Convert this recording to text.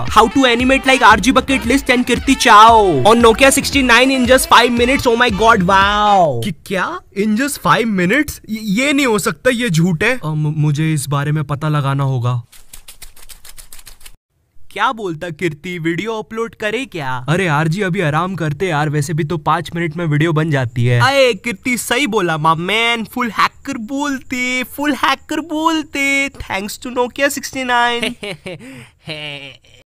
How to animate like RG bucket list and Kirti Chao. On Nokia 69 in just 5 minutes. Oh my god, wow. कि क्या? In just 5 minutes? ये नहीं हो सकता ये झूठ है। अ, मुझे इस बारे में पता लगाना होगा। क्या बोलता कीर्ति वीडियो अपलोड करे क्या? अरे यार जी अभी आराम करते यार वैसे भी तो पाँच मिनट में वीडियो बन जाती है। अरे कीर्ति सही बोला मा मैन फुल हैकर बोलते फुल हैकर बोलते। Thanks to Nokia 69